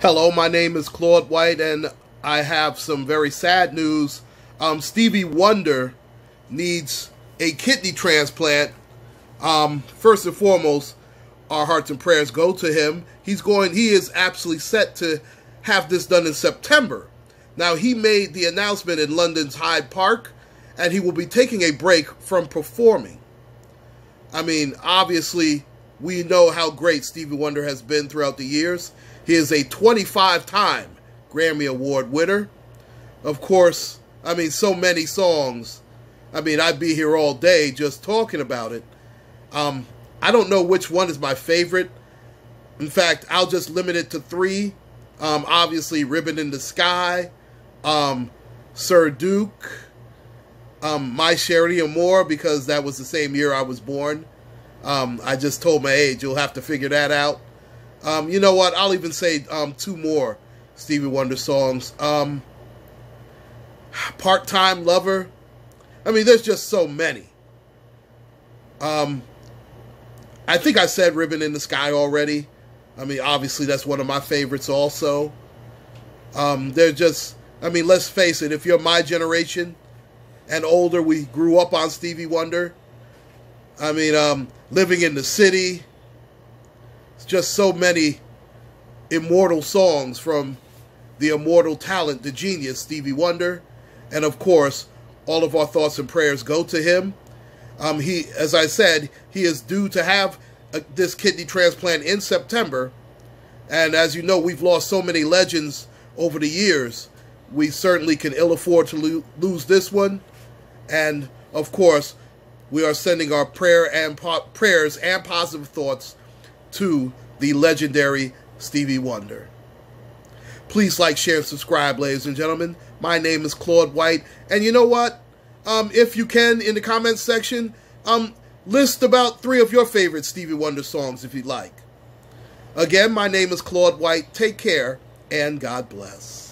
Hello, my name is Claude White, and I have some very sad news. Um, Stevie Wonder needs a kidney transplant. Um, first and foremost, our hearts and prayers go to him. He's going. He is absolutely set to have this done in September. Now, he made the announcement in London's Hyde Park, and he will be taking a break from performing. I mean, obviously, we know how great Stevie Wonder has been throughout the years. He is a 25 time Grammy Award winner. Of course, I mean, so many songs. I mean, I'd be here all day just talking about it. Um, I don't know which one is my favorite. In fact, I'll just limit it to three. Um, obviously, Ribbon in the Sky, um, Sir Duke, um, My Cherie Amour because that was the same year I was born. Um, I just told my age. You'll have to figure that out. Um, you know what? I'll even say um, two more Stevie Wonder songs. Um, Part Time Lover. I mean, there's just so many. Um, I think I said Ribbon in the Sky already. I mean, obviously, that's one of my favorites also. Um, they're just, I mean, let's face it, if you're my generation and older, we grew up on Stevie Wonder. I mean, um, living in the city, it's just so many immortal songs from the immortal talent, the genius, Stevie Wonder. And of course, all of our thoughts and prayers go to him. Um, he, as I said, he is due to have a, this kidney transplant in September. And as you know, we've lost so many legends over the years. We certainly can ill afford to lo lose this one. And of course, we are sending our prayer and prayers and positive thoughts to the legendary Stevie Wonder. Please like, share, and subscribe, ladies and gentlemen. My name is Claude White, and you know what? Um, if you can, in the comments section, um, list about three of your favorite Stevie Wonder songs if you'd like. Again, my name is Claude White. Take care, and God bless.